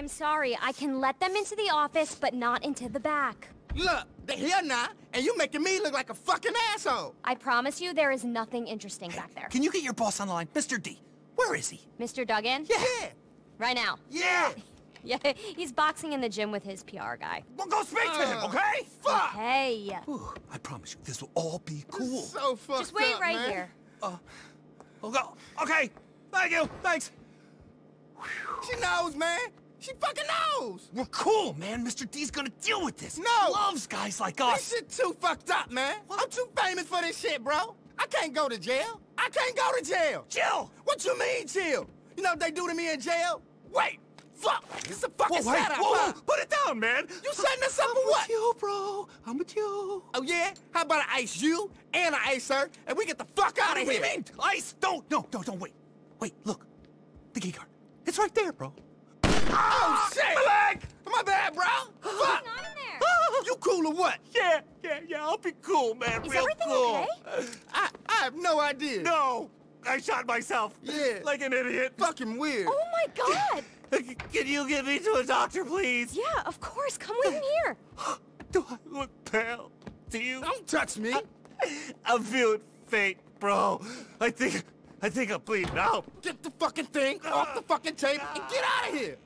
I'm sorry. I can let them into the office, but not into the back. Look, they're here now, and you're making me look like a fucking asshole. I promise you there is nothing interesting back there. Can you get your boss on the line? Mr. D, where is he? Mr. Duggan? Yeah, Right now. yeah. Yeah, he's boxing in the gym with his PR guy. Well, go speak to him, Uh, okay? Fuck. Hey, Whew, I promise you, this will all be cool. So fucked just wait up, right man. here. Oh, We'll go. Okay, thank you, thanks. She knows, man. She fucking knows. We're cool, man. Mr. D's gonna deal with this. No. Loves guys like us. This shit too fucked up, man. I'm too famous for this shit, bro. I can't go to jail. I can't go to jail. Chill. What you mean, chill? You know what they do to me in jail? Wait, fuck. It's a fucking Whoa, setup. whoa, whoa, put it down, man. You setting us up I'm for what? with you, bro. I'm with you. Oh yeah? How about I ice you and I ice her and we get the fuck out of here? What do you mean? Ice? Don't, no, no, don't wait. Wait, look. The key card. It's right there, bro. Oh shit! My leg! My bad, bro. Fuck. Not in there. You cool or what? Yeah, yeah, yeah. I'll be cool, man. Is Real everything cool. okay? I I have no idea. No, I shot myself. Yeah. Like an idiot. Fucking weird. Oh my god! Can you get me to a doctor, please? Yeah, of course. Come with me here. Do I look pale? Do you? Don't touch me. I'm feeling faint, bro. I think, I think I'm bleeding out. Get the fucking thing off the fucking table and get out of here.